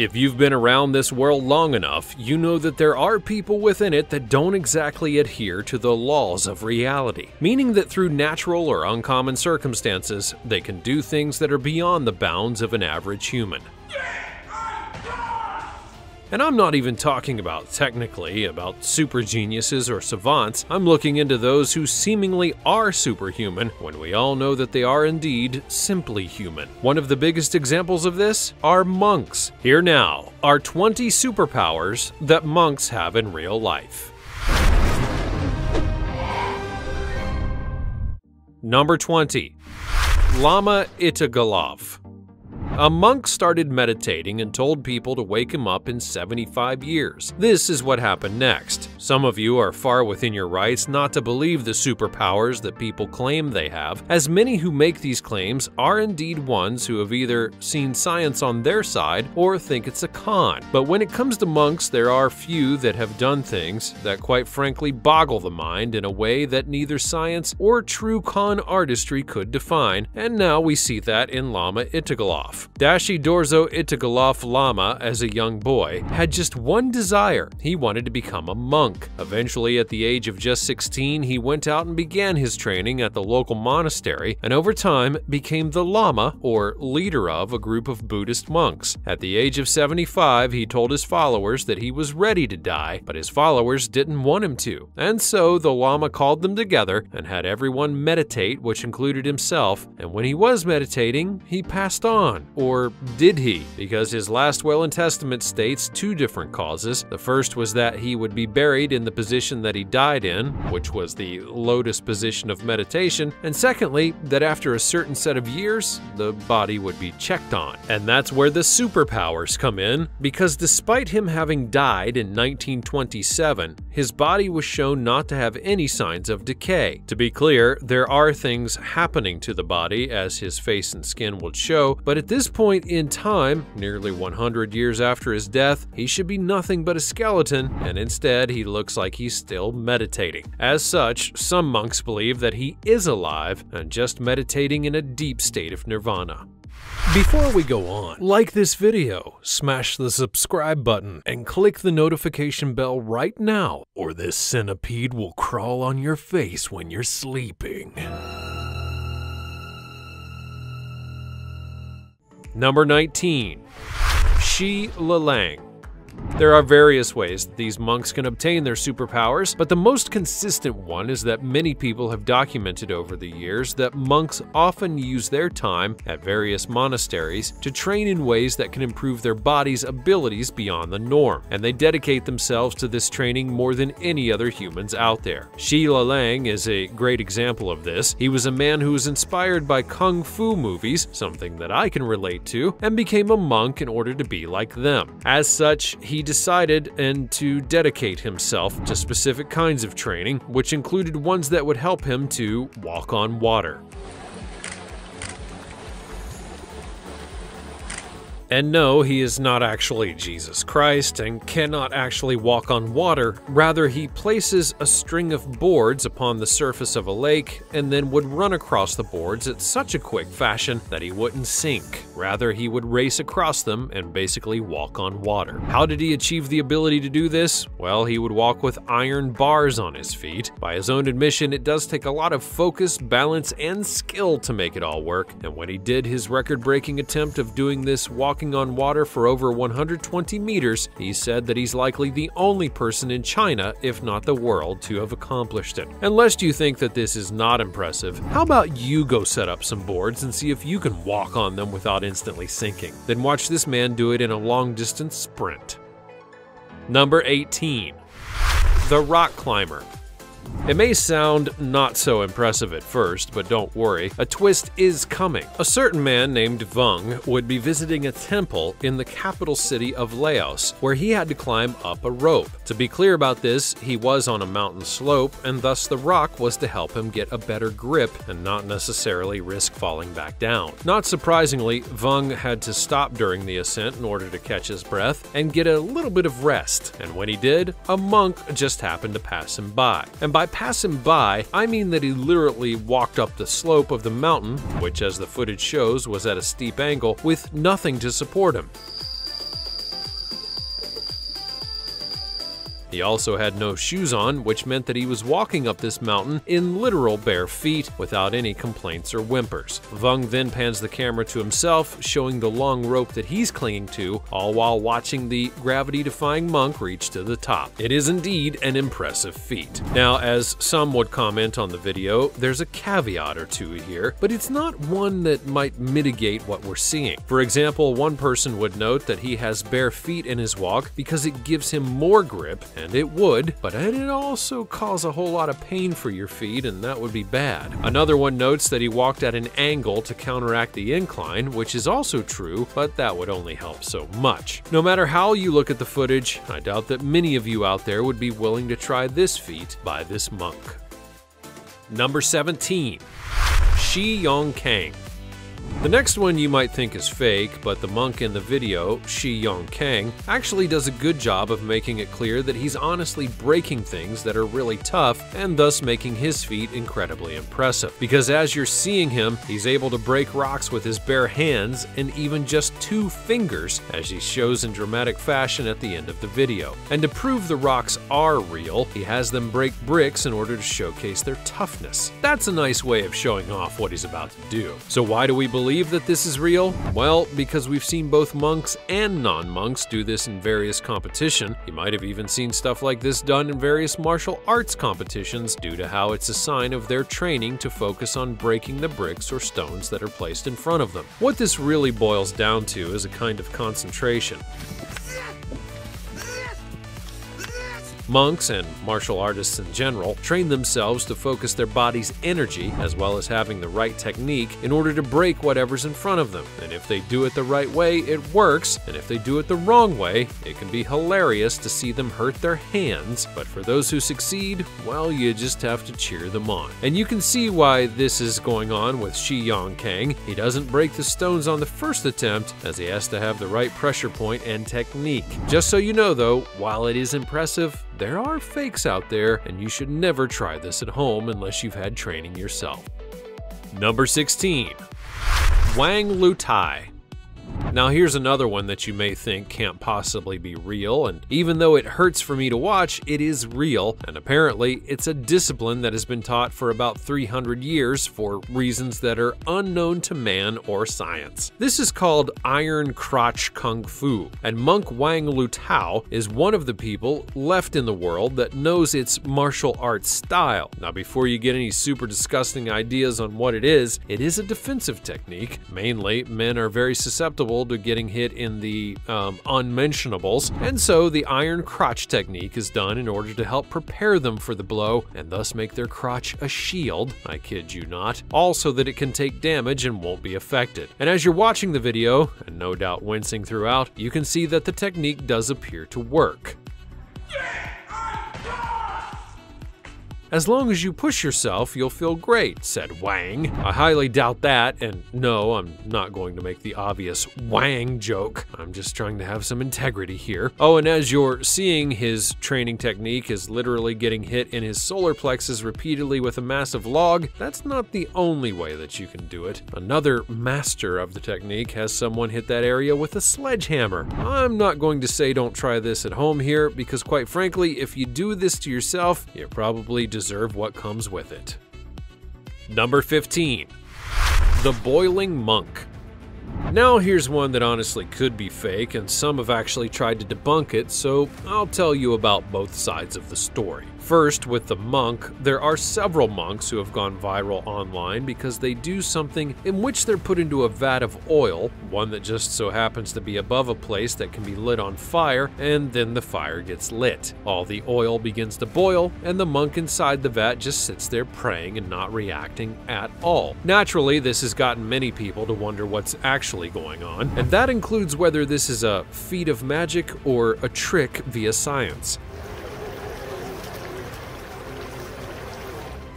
If you've been around this world long enough, you know that there are people within it that don't exactly adhere to the laws of reality, meaning that through natural or uncommon circumstances, they can do things that are beyond the bounds of an average human. And I'm not even talking about technically about super geniuses or savants. I'm looking into those who seemingly are superhuman when we all know that they are indeed simply human. One of the biggest examples of this are monks. Here now are 20 superpowers that monks have in real life. Number 20. Lama Itigilov a monk started meditating and told people to wake him up in 75 years. This is what happened next. Some of you are far within your rights not to believe the superpowers that people claim they have, as many who make these claims are indeed ones who have either seen science on their side or think it's a con. But when it comes to monks, there are few that have done things that quite frankly boggle the mind in a way that neither science or true con artistry could define, and now we see that in Lama Dashi Dorzho Itigilov Lama, as a young boy, had just one desire he wanted to become a monk. Eventually, at the age of just 16, he went out and began his training at the local monastery, and over time became the Lama, or leader of, a group of Buddhist monks. At the age of 75, he told his followers that he was ready to die, but his followers didn't want him to, and so the Lama called them together and had everyone meditate, which included himself, and when he was meditating, he passed on, or did he? Because his last will and testament states two different causes. The first was that he would be buried in the position that he died in, which was the lotus position of meditation, and secondly, that after a certain set of years, the body would be checked on. And that's where the superpowers come in, because despite him having died in 1927, his body was shown not to have any signs of decay. To be clear, there are things happening to the body, as his face and skin would show, but at this point in time, nearly 100 years after his death, he should be nothing but a skeleton, and instead he looks like he's still meditating. As such, some monks believe that he is alive and just meditating in a deep state of nirvana. Before we go on, like this video, smash the subscribe button, and click the notification bell right now, or this centipede will crawl on your face when you're sleeping. Number 19. Shi Liliang. There are various ways that these monks can obtain their superpowers, but the most consistent one is that many people have documented over the years that monks often use their time at various monasteries to train in ways that can improve their body's abilities beyond the norm, and they dedicate themselves to this training more than any other humans out there. Shi Liliang is a great example of this. He was a man who was inspired by kung fu movies, something that I can relate to, and became a monk in order to be like them. As such, he decided and to dedicate himself to specific kinds of training, which included ones that would help him to walk on water. And no, he is not actually Jesus Christ and cannot actually walk on water. Rather, he places a string of boards upon the surface of a lake and then would run across the boards at such a quick fashion that he wouldn't sink. Rather, he would race across them and basically walk on water. How did he achieve the ability to do this? Well, he would walk with iron bars on his feet. By his own admission, it does take a lot of focus, balance, and skill to make it all work. And when he did his record breaking attempt of doing this walking on water for over 120 meters, he said that he's likely the only person in China, if not the world, to have accomplished it. And lest you think that this is not impressive, how about you go set up some boards and see if you can walk on them without instantly sinking? Then watch this man do it in a long distance sprint. Number 18. The Rock Climber. It may sound not so impressive at first, but don't worry, a twist is coming. A certain man named Vung would be visiting a temple in the capital city of Laos, where he had to climb up a rope. To be clear about this, he was on a mountain slope, and thus the rock was to help him get a better grip and not necessarily risk falling back down. Not surprisingly, Vung had to stop during the ascent in order to catch his breath and get a little bit of rest, and when he did, a monk just happened to pass him by. And by pass him by, I mean that he literally walked up the slope of the mountain, which as the footage shows was at a steep angle, with nothing to support him. He also had no shoes on, which meant that he was walking up this mountain in literal bare feet without any complaints or whimpers. Vung then pans the camera to himself, showing the long rope that he's clinging to, all while watching the gravity-defying monk reach to the top. It is indeed an impressive feat. Now, as some would comment on the video, there's a caveat or two here, but it's not one that might mitigate what we're seeing. For example, one person would note that he has bare feet in his walk because it gives him more grip, and it would, but it'd also cause a whole lot of pain for your feet, and that would be bad. Another one notes that he walked at an angle to counteract the incline, which is also true, but that would only help so much. No matter how you look at the footage, I doubt that many of you out there would be willing to try this feat by this monk. Number 17. Shi Yong Kang. The next one you might think is fake, but the monk in the video, Shi Yong Kang, actually does a good job of making it clear that he's honestly breaking things that are really tough and thus making his feat incredibly impressive. Because as you're seeing him, he's able to break rocks with his bare hands and even just two fingers, as he shows in dramatic fashion at the end of the video. And to prove the rocks are real, he has them break bricks in order to showcase their toughness. That's a nice way of showing off what he's about to do. So why do we believe believe that this is real? Well, because we've seen both monks and non-monks do this in various competition. You might have even seen stuff like this done in various martial arts competitions due to how it's a sign of their training to focus on breaking the bricks or stones that are placed in front of them. What this really boils down to is a kind of concentration. Monks and martial artists in general train themselves to focus their body's energy as well as having the right technique in order to break whatever's in front of them. And if they do it the right way, it works, and if they do it the wrong way, it can be hilarious to see them hurt their hands. But for those who succeed, well, you just have to cheer them on. And you can see why this is going on with Shi Yong Kang. He doesn't break the stones on the first attempt, as he has to have the right pressure point and technique. Just so you know though, while it is impressive, there are fakes out there, and you should never try this at home unless you've had training yourself. Number 16. Wang Lutao now here's another one that you may think can't possibly be real, and even though it hurts for me to watch, it is real, and apparently it's a discipline that has been taught for about 300 years for reasons that are unknown to man or science. This is called Iron Crotch Kung Fu, and monk Wang Lutao is one of the people left in the world that knows its martial arts style. Now before you get any super disgusting ideas on what it is, it is a defensive technique. Mainly, men are very susceptible to getting hit in the um, unmentionables, and so the iron crotch technique is done in order to help prepare them for the blow and thus make their crotch a shield, I kid you not, all so that it can take damage and won't be affected. And as you're watching the video, and no doubt wincing throughout, you can see that the technique does appear to work. As long as you push yourself, you'll feel great, said Wang. I highly doubt that, and no, I'm not going to make the obvious Wang joke. I'm just trying to have some integrity here. Oh, and as you're seeing, his training technique is literally getting hit in his solar plexus repeatedly with a massive log. That's not the only way that you can do it. Another master of the technique has someone hit that area with a sledgehammer. I'm not going to say don't try this at home here, because quite frankly, if you do this to yourself, you probably deserve deserve what comes with it. Number 15. The Boiling Monk. Now here's one that honestly could be fake, and some have actually tried to debunk it, so I'll tell you about both sides of the story. First, with the monk, there are several monks who have gone viral online because they do something in which they're put into a vat of oil, one that just so happens to be above a place that can be lit on fire, and then the fire gets lit. All the oil begins to boil, and the monk inside the vat just sits there praying and not reacting at all. Naturally, this has gotten many people to wonder what's actually going on, and that includes whether this is a feat of magic or a trick via science.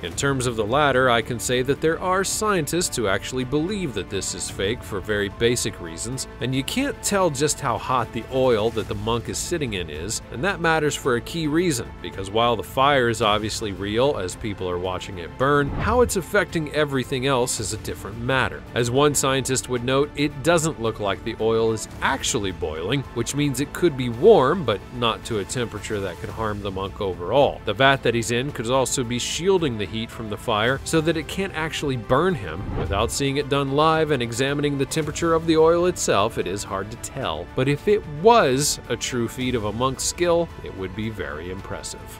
In terms of the latter, I can say that there are scientists who actually believe that this is fake for very basic reasons, and you can't tell just how hot the oil that the monk is sitting in is, and that matters for a key reason, because while the fire is obviously real as people are watching it burn, how it's affecting everything else is a different matter. As one scientist would note, it doesn't look like the oil is actually boiling, which means it could be warm, but not to a temperature that could harm the monk overall. The vat that he's in could also be shielding the heat from the fire so that it can't actually burn him. Without seeing it done live and examining the temperature of the oil itself, it is hard to tell. But if it was a true feat of a monk's skill, it would be very impressive.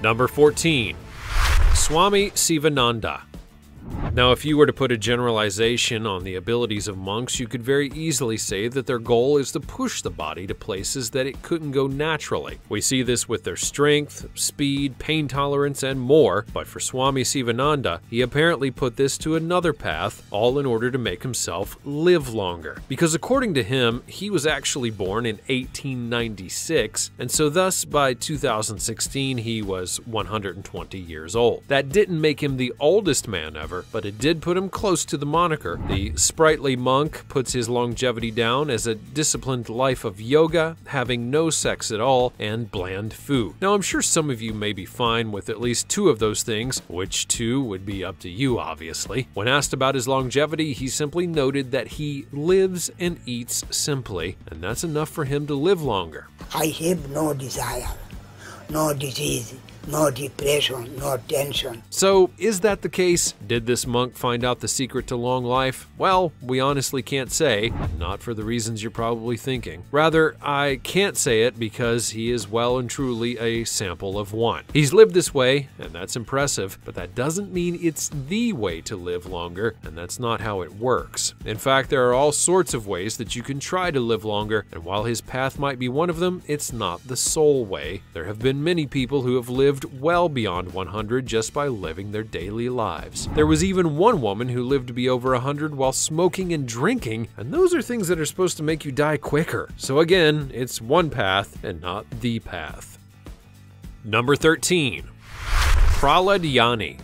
Number 14. Swami Sivananda now, if you were to put a generalization on the abilities of monks, you could very easily say that their goal is to push the body to places that it couldn't go naturally. We see this with their strength, speed, pain tolerance, and more, but for Swami Sivananda, he apparently put this to another path, all in order to make himself live longer. Because according to him, he was actually born in 1896, and so thus by 2016 he was 120 years old. That didn't make him the oldest man ever, but it did put him close to the moniker. The sprightly monk puts his longevity down as a disciplined life of yoga, having no sex at all, and bland food. Now, I'm sure some of you may be fine with at least two of those things, which two would be up to you, obviously. When asked about his longevity, he simply noted that he lives and eats simply, and that's enough for him to live longer. I have no desire, no disease, no depression, no tension. So, is that the case? Did this monk find out the secret to long life? Well, we honestly can't say, not for the reasons you're probably thinking. Rather, I can't say it because he is well and truly a sample of one. He's lived this way, and that's impressive, but that doesn't mean it's the way to live longer, and that's not how it works. In fact, there are all sorts of ways that you can try to live longer, and while his path might be one of them, it's not the sole way. There have been many people who have lived lived well beyond 100 just by living their daily lives. There was even one woman who lived to be over 100 while smoking and drinking, and those are things that are supposed to make you die quicker. So again, it's one path and not the path. Number 13. Prahlad Jani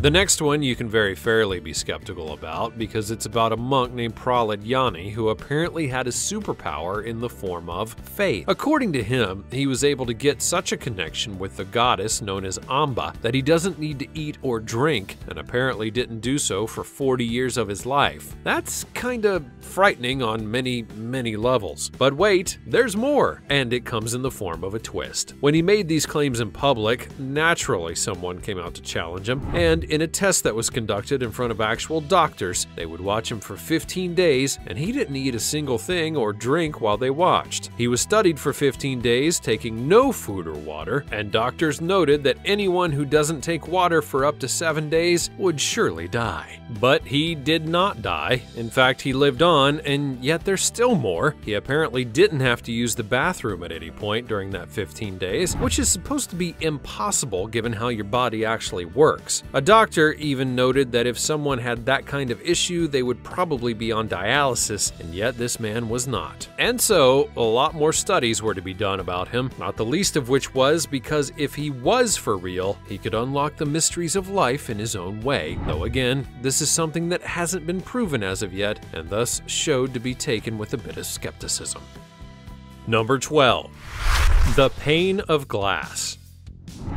the next one you can very fairly be skeptical about because it's about a monk named Prahlad Jani who apparently had a superpower in the form of faith. According to him, he was able to get such a connection with the goddess known as Amba that he doesn't need to eat or drink and apparently didn't do so for 40 years of his life. That's kinda frightening on many, many levels. But wait, there's more, and it comes in the form of a twist. When he made these claims in public, naturally someone came out to challenge him, and in a test that was conducted in front of actual doctors. They would watch him for 15 days, and he didn't eat a single thing or drink while they watched. He was studied for 15 days, taking no food or water, and doctors noted that anyone who doesn't take water for up to seven days would surely die. But he did not die. In fact, he lived on, and yet there's still more. He apparently didn't have to use the bathroom at any point during that 15 days, which is supposed to be impossible given how your body actually works. A doctor doctor even noted that if someone had that kind of issue, they would probably be on dialysis, and yet this man was not. And so, a lot more studies were to be done about him, not the least of which was because if he was for real, he could unlock the mysteries of life in his own way. Though again, this is something that hasn't been proven as of yet, and thus showed to be taken with a bit of skepticism. Number 12. The Pane of Glass.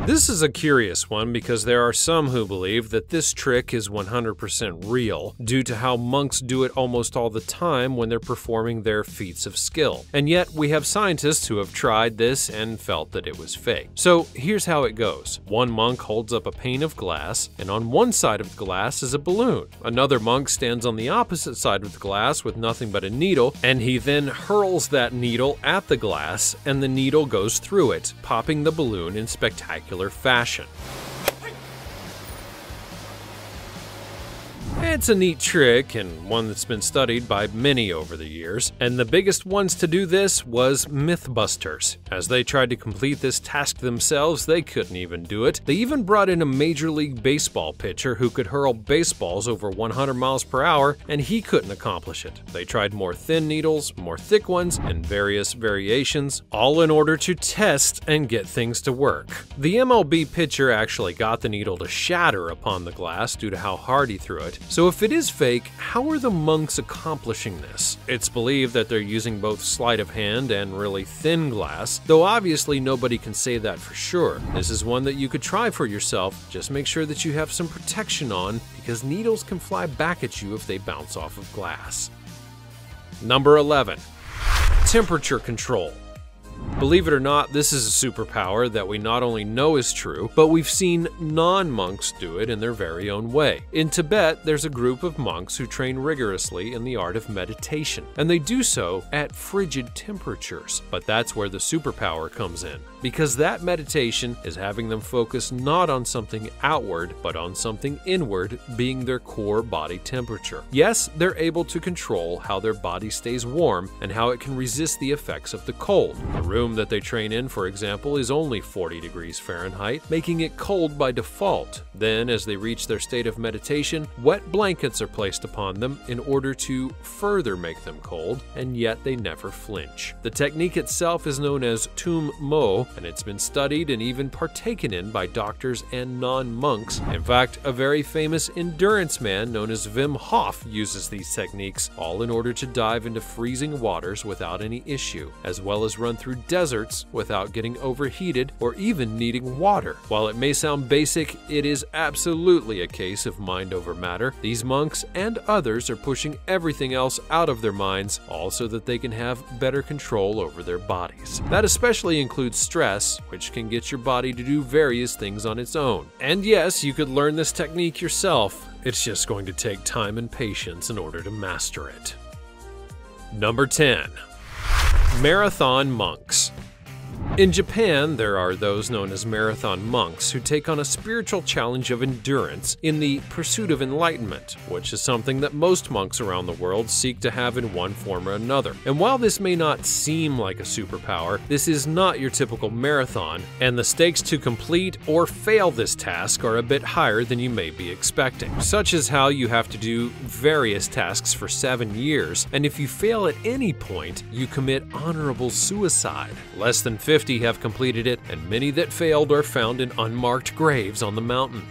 This is a curious one because there are some who believe that this trick is 100% real due to how monks do it almost all the time when they're performing their feats of skill. And yet, we have scientists who have tried this and felt that it was fake. So here's how it goes. One monk holds up a pane of glass, and on one side of the glass is a balloon. Another monk stands on the opposite side of the glass with nothing but a needle, and he then hurls that needle at the glass, and the needle goes through it, popping the balloon in spectacular fashion. It's a neat trick and one that's been studied by many over the years, and the biggest ones to do this was Mythbusters. As they tried to complete this task themselves, they couldn't even do it. They even brought in a Major League Baseball pitcher who could hurl baseballs over 100 miles per hour, and he couldn't accomplish it. They tried more thin needles, more thick ones, and various variations, all in order to test and get things to work. The MLB pitcher actually got the needle to shatter upon the glass due to how hard he threw it, so if it is fake, how are the monks accomplishing this? It's believed that they're using both sleight of hand and really thin glass, though obviously nobody can say that for sure. This is one that you could try for yourself, just make sure that you have some protection on because needles can fly back at you if they bounce off of glass. Number 11. Temperature control. Believe it or not, this is a superpower that we not only know is true, but we've seen non monks do it in their very own way. In Tibet, there's a group of monks who train rigorously in the art of meditation, and they do so at frigid temperatures. But that's where the superpower comes in, because that meditation is having them focus not on something outward, but on something inward, being their core body temperature. Yes, they're able to control how their body stays warm and how it can resist the effects of the cold. The room that they train in, for example, is only 40 degrees Fahrenheit, making it cold by default. Then, as they reach their state of meditation, wet blankets are placed upon them in order to further make them cold, and yet they never flinch. The technique itself is known as Tummo, and it's been studied and even partaken in by doctors and non monks. In fact, a very famous endurance man known as Wim Hof uses these techniques, all in order to dive into freezing waters without any issue, as well as run through deserts without getting overheated or even needing water. While it may sound basic, it is absolutely a case of mind over matter. These monks and others are pushing everything else out of their minds, all so that they can have better control over their bodies. That especially includes stress, which can get your body to do various things on its own. And yes, you could learn this technique yourself. It's just going to take time and patience in order to master it. Number 10. Marathon Monks in Japan, there are those known as marathon monks who take on a spiritual challenge of endurance in the pursuit of enlightenment, which is something that most monks around the world seek to have in one form or another. And while this may not seem like a superpower, this is not your typical marathon, and the stakes to complete or fail this task are a bit higher than you may be expecting, such as how you have to do various tasks for seven years, and if you fail at any point, you commit honorable suicide. Less than 50 have completed it, and many that failed are found in unmarked graves on the mountain.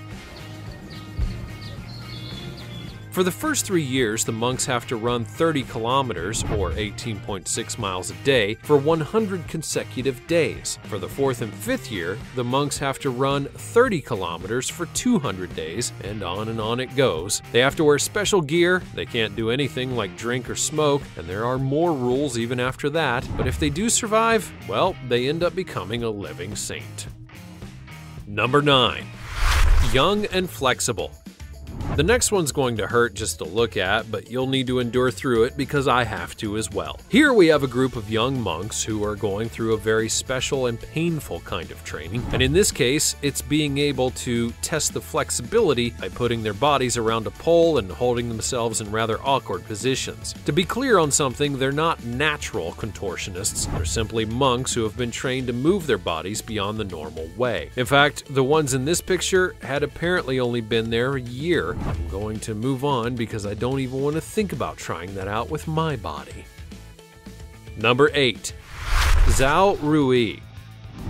For the first three years, the monks have to run 30 kilometers, or 18.6 miles a day, for 100 consecutive days. For the fourth and fifth year, the monks have to run 30 kilometers for 200 days, and on and on it goes. They have to wear special gear, they can't do anything like drink or smoke, and there are more rules even after that. But if they do survive, well, they end up becoming a living saint. Number 9. Young and flexible. The next one's going to hurt just to look at, but you'll need to endure through it because I have to as well. Here we have a group of young monks who are going through a very special and painful kind of training, and in this case, it's being able to test the flexibility by putting their bodies around a pole and holding themselves in rather awkward positions. To be clear on something, they're not natural contortionists, they're simply monks who have been trained to move their bodies beyond the normal way. In fact, the ones in this picture had apparently only been there a year I'm going to move on because I don't even want to think about trying that out with my body. Number 8. Zhao Rui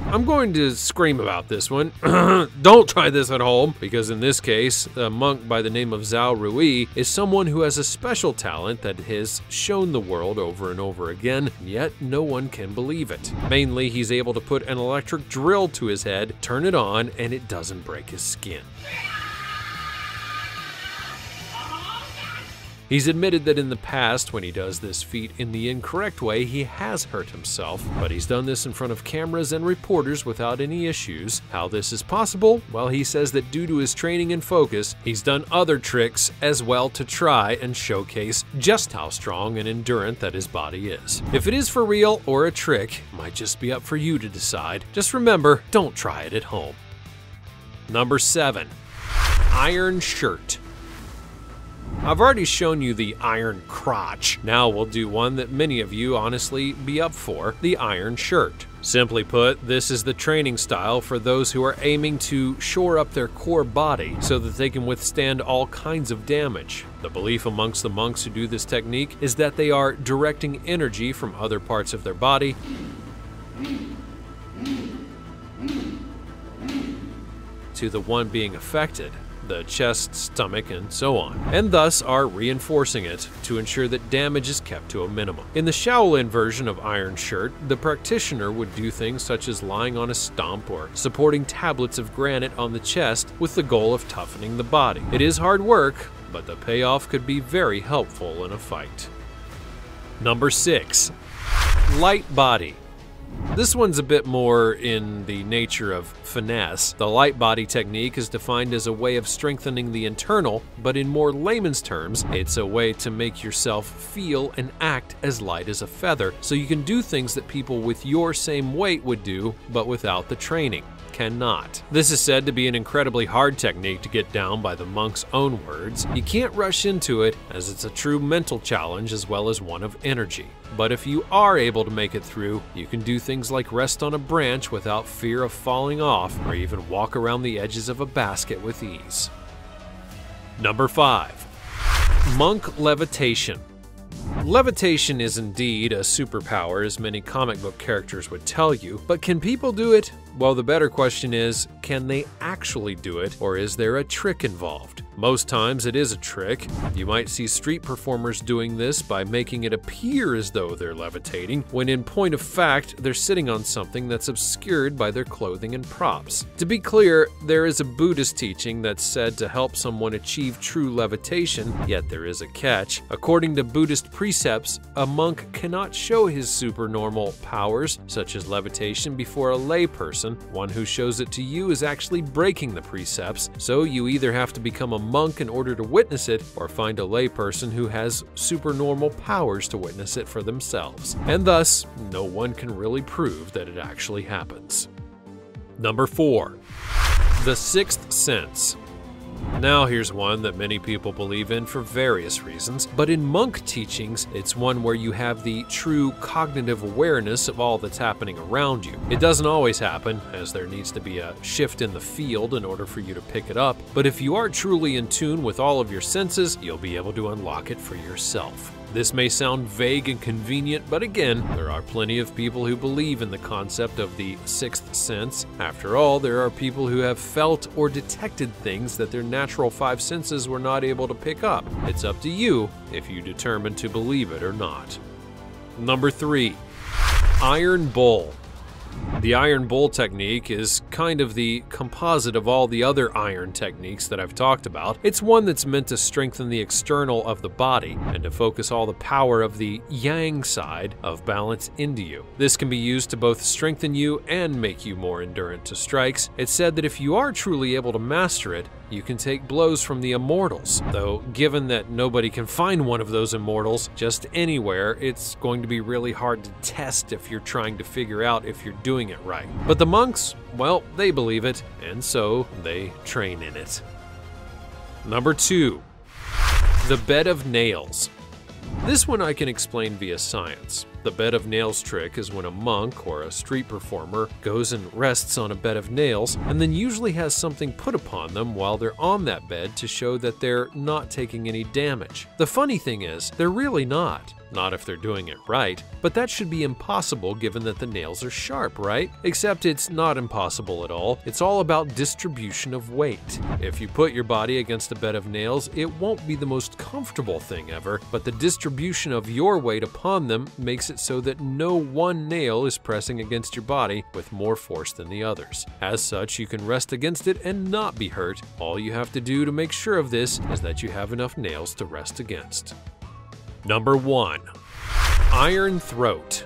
I'm going to scream about this one. Don't try this at home, because in this case, a monk by the name of Zhao Rui is someone who has a special talent that has shown the world over and over again, yet no one can believe it. Mainly, he's able to put an electric drill to his head, turn it on, and it doesn't break his skin. He's admitted that in the past, when he does this feat in the incorrect way, he has hurt himself, but he's done this in front of cameras and reporters without any issues. How this is possible? Well, he says that due to his training and focus, he's done other tricks as well to try and showcase just how strong and endurant that his body is. If it is for real or a trick, might just be up for you to decide. Just remember, don't try it at home. Number 7. Iron Shirt I've already shown you the iron crotch. Now we'll do one that many of you honestly be up for, the iron shirt. Simply put, this is the training style for those who are aiming to shore up their core body so that they can withstand all kinds of damage. The belief amongst the monks who do this technique is that they are directing energy from other parts of their body to the one being affected, the chest, stomach, and so on, and thus are reinforcing it to ensure that damage is kept to a minimum. In the Shaolin version of Iron Shirt, the practitioner would do things such as lying on a stump or supporting tablets of granite on the chest with the goal of toughening the body. It is hard work, but the payoff could be very helpful in a fight. Number 6. Light Body this one's a bit more in the nature of finesse. The light body technique is defined as a way of strengthening the internal, but in more layman's terms, it's a way to make yourself feel and act as light as a feather, so you can do things that people with your same weight would do, but without the training cannot. This is said to be an incredibly hard technique to get down by the monk's own words. You can't rush into it as it's a true mental challenge as well as one of energy. But if you are able to make it through, you can do things like rest on a branch without fear of falling off or even walk around the edges of a basket with ease. Number 5. Monk Levitation Levitation is indeed a superpower, as many comic book characters would tell you, but can people do it? Well, the better question is, can they actually do it, or is there a trick involved? Most times it is a trick. You might see street performers doing this by making it appear as though they're levitating, when in point of fact, they're sitting on something that's obscured by their clothing and props. To be clear, there is a Buddhist teaching that's said to help someone achieve true levitation, yet there is a catch. According to Buddhist precepts, a monk cannot show his supernormal powers, such as levitation, before a layperson. One who shows it to you is actually breaking the precepts, so you either have to become a monk in order to witness it, or find a layperson who has supernormal powers to witness it for themselves. And thus, no one can really prove that it actually happens. Number 4. The Sixth Sense now here's one that many people believe in for various reasons, but in monk teachings, it's one where you have the true cognitive awareness of all that's happening around you. It doesn't always happen, as there needs to be a shift in the field in order for you to pick it up, but if you are truly in tune with all of your senses, you'll be able to unlock it for yourself. This may sound vague and convenient, but again, there are plenty of people who believe in the concept of the sixth sense. After all, there are people who have felt or detected things that their natural five senses were not able to pick up. It's up to you if you determine to believe it or not. Number 3. Iron Bull the iron bull technique is kind of the composite of all the other iron techniques that I've talked about. It's one that's meant to strengthen the external of the body and to focus all the power of the yang side of balance into you. This can be used to both strengthen you and make you more endurant to strikes. It's said that if you are truly able to master it, you can take blows from the immortals, though given that nobody can find one of those immortals just anywhere, it's going to be really hard to test if you're trying to figure out if you're doing it right. But the monks, well, they believe it, and so they train in it. Number 2. The Bed of Nails this one I can explain via science. The bed of nails trick is when a monk or a street performer goes and rests on a bed of nails and then usually has something put upon them while they're on that bed to show that they're not taking any damage. The funny thing is, they're really not. Not if they're doing it right, but that should be impossible given that the nails are sharp, right? Except it's not impossible at all. It's all about distribution of weight. If you put your body against a bed of nails, it won't be the most comfortable thing ever, but the distribution of your weight upon them makes it so that no one nail is pressing against your body with more force than the others. As such, you can rest against it and not be hurt. All you have to do to make sure of this is that you have enough nails to rest against. Number 1. Iron Throat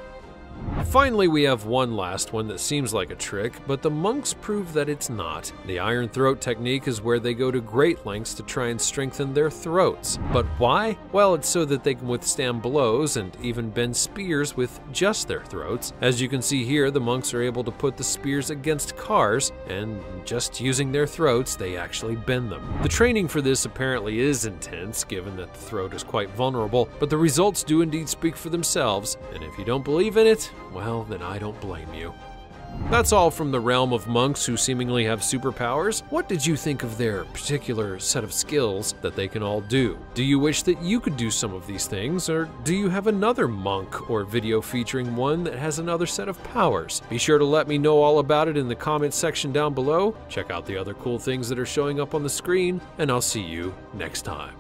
Finally, we have one last one that seems like a trick, but the monks prove that it's not. The iron throat technique is where they go to great lengths to try and strengthen their throats. But why? Well, it's so that they can withstand blows and even bend spears with just their throats. As you can see here, the monks are able to put the spears against cars, and just using their throats, they actually bend them. The training for this apparently is intense, given that the throat is quite vulnerable, but the results do indeed speak for themselves, and if you don't believe in it, well, then I don't blame you. That's all from the realm of monks who seemingly have superpowers. What did you think of their particular set of skills that they can all do? Do you wish that you could do some of these things, or do you have another monk or video featuring one that has another set of powers? Be sure to let me know all about it in the comments section down below. Check out the other cool things that are showing up on the screen, and I'll see you next time.